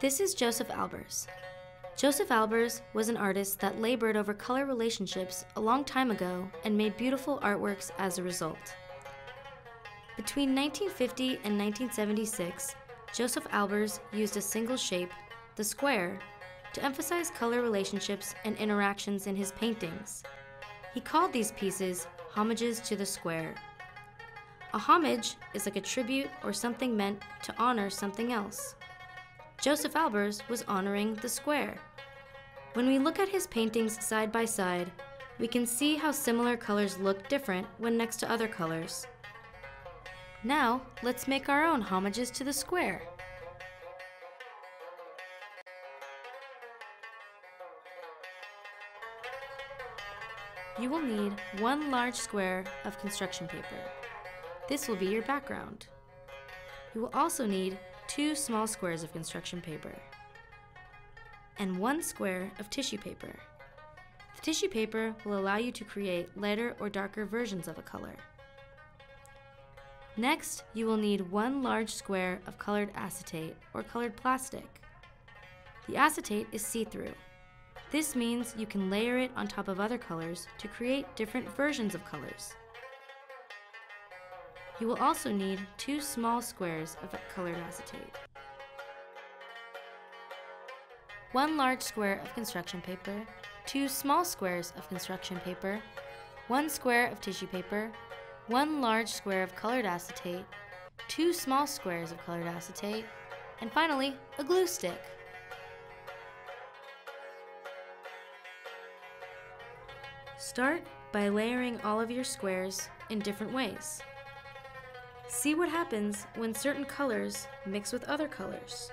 This is Josef Albers. Josef Albers was an artist that labored over color relationships a long time ago and made beautiful artworks as a result. Between 1950 and 1976, Josef Albers used a single shape, the square, to emphasize color relationships and interactions in his paintings. He called these pieces homages to the square. A homage is like a tribute or something meant to honor something else. Josef Albers was honoring the square. When we look at his paintings side by side, we can see how similar colors look different when next to other colors. Now, let's make our own homages to the square. You will need one large square of construction paper. This will be your background. You will also need two small squares of construction paper and one square of tissue paper. The tissue paper will allow you to create lighter or darker versions of a color. Next, you will need one large square of colored acetate or colored plastic. The acetate is see-through. This means you can layer it on top of other colors to create different versions of colors. You will also need two small squares of colored acetate. One large square of construction paper, two small squares of construction paper, one square of tissue paper, one large square of colored acetate, two small squares of colored acetate, and finally, a glue stick. Start by layering all of your squares in different ways. See what happens when certain colors mix with other colors.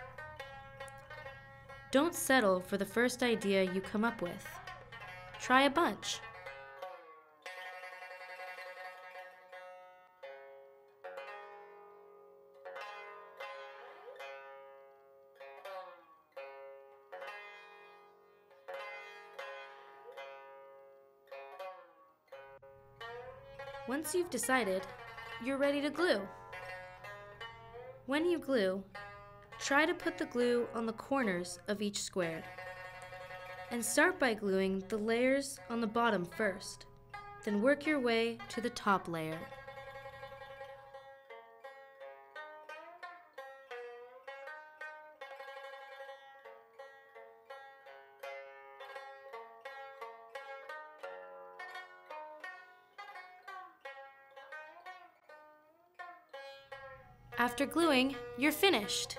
Don't settle for the first idea you come up with. Try a bunch. Once you've decided, you're ready to glue. When you glue, try to put the glue on the corners of each square. And start by gluing the layers on the bottom first, then work your way to the top layer. After gluing, you're finished,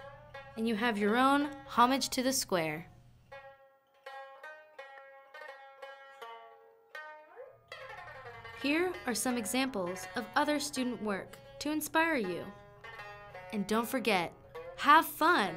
and you have your own homage to the square. Here are some examples of other student work to inspire you. And don't forget, have fun!